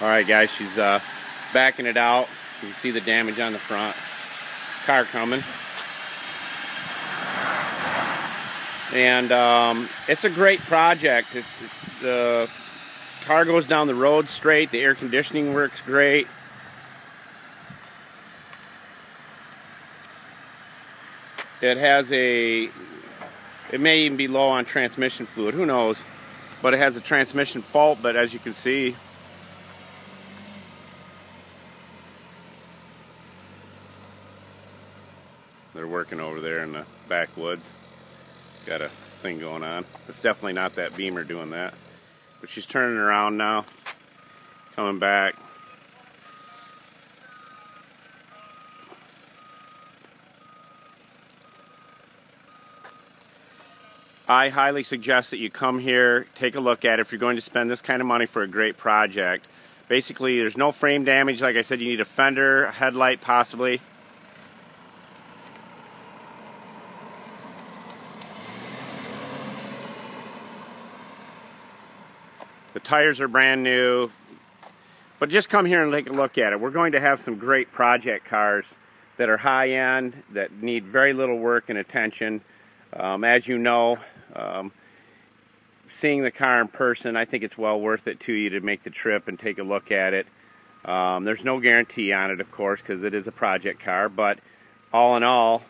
Alright guys, she's uh, backing it out. You can see the damage on the front. Car coming. And um, it's a great project. The car goes down the road straight. The air conditioning works great. It has a, it may even be low on transmission fluid, who knows. But it has a transmission fault, but as you can see, they're working over there in the backwoods. Got a thing going on. It's definitely not that Beamer doing that. But she's turning around now, coming back. I highly suggest that you come here, take a look at it if you're going to spend this kind of money for a great project. Basically, there's no frame damage. Like I said, you need a fender, a headlight possibly. The tires are brand new. But just come here and take a look at it. We're going to have some great project cars that are high end, that need very little work and attention. Um, as you know, um, seeing the car in person, I think it's well worth it to you to make the trip and take a look at it. Um, there's no guarantee on it, of course, because it is a project car, but all in all,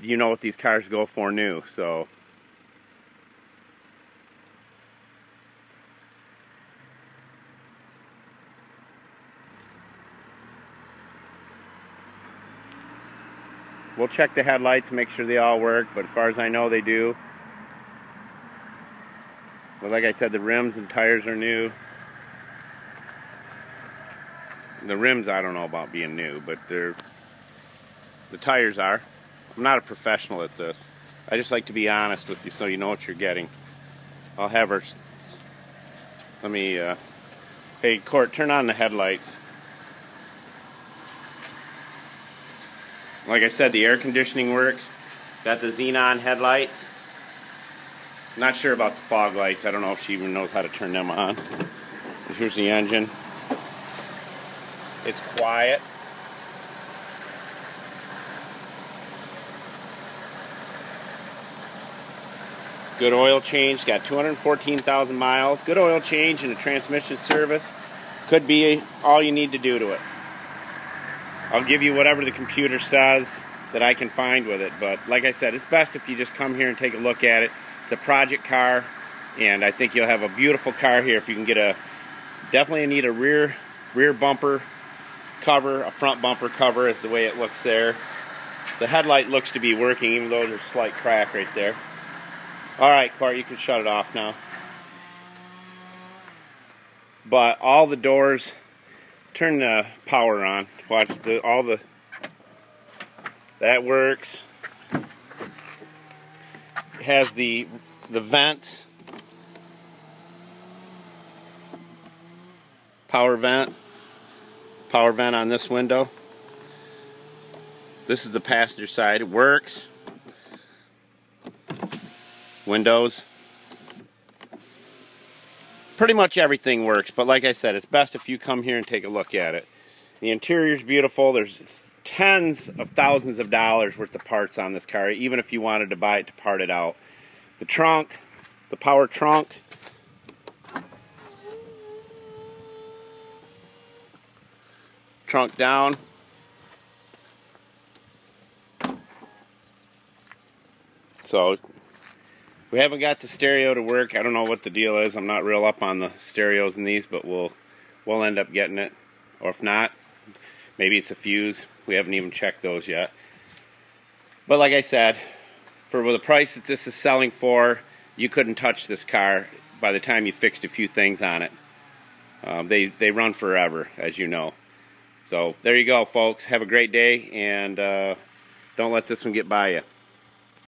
you know what these cars go for new, so We'll check the headlights, make sure they all work, but as far as I know, they do. But like I said, the rims and tires are new. The rims, I don't know about being new, but they're the tires are. I'm not a professional at this. I just like to be honest with you so you know what you're getting. I'll have her. Let me. Uh, hey, Court, turn on the headlights. Like I said, the air conditioning works. Got the xenon headlights. Not sure about the fog lights. I don't know if she even knows how to turn them on. Here's the engine. It's quiet. Good oil change. Got 214,000 miles. Good oil change and a transmission service. Could be all you need to do to it. I'll give you whatever the computer says that I can find with it. But like I said, it's best if you just come here and take a look at it. It's a project car, and I think you'll have a beautiful car here if you can get a. Definitely need a rear rear bumper cover, a front bumper cover is the way it looks there. The headlight looks to be working, even though there's a slight crack right there. All right, Court, you can shut it off now. But all the doors turn the power on. Watch the all the that works. It has the the vents. Power vent. Power vent on this window. This is the passenger side. It works. Windows pretty much everything works, but like I said, it's best if you come here and take a look at it. The interior's beautiful. There's tens of thousands of dollars worth of parts on this car, even if you wanted to buy it to part it out. The trunk, the power trunk, trunk down. So we haven't got the stereo to work. I don't know what the deal is. I'm not real up on the stereos in these, but we'll we'll end up getting it. Or if not, maybe it's a fuse. We haven't even checked those yet. But like I said, for the price that this is selling for, you couldn't touch this car by the time you fixed a few things on it. Um, they, they run forever, as you know. So there you go, folks. Have a great day, and uh, don't let this one get by you.